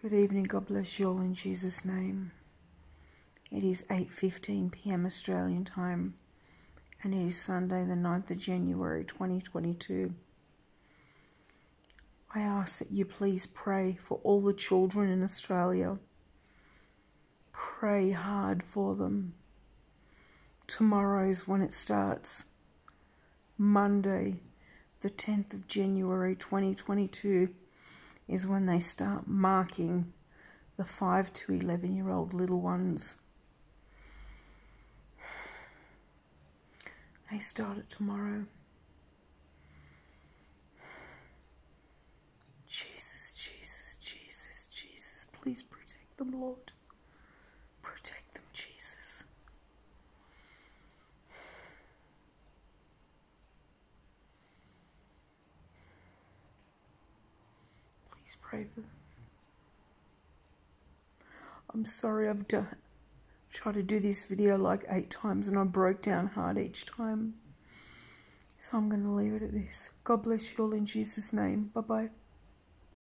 Good evening. God bless you all in Jesus' name. It is 8:15 p.m. Australian time, and it is Sunday, the 9th of January, 2022. I ask that you please pray for all the children in Australia. Pray hard for them. Tomorrow's when it starts. Monday, the 10th of January 2022 is when they start marking the 5 to 11 year old little ones. They start it tomorrow. Jesus, Jesus, Jesus, Jesus, please protect them, Lord. Protect them, Jesus. Please pray for them. I'm sorry I've tried to do this video like eight times and I broke down hard each time. So I'm going to leave it at this. God bless you all in Jesus' name. Bye-bye.